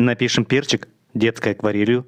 Напишем перчик, детской акварелью,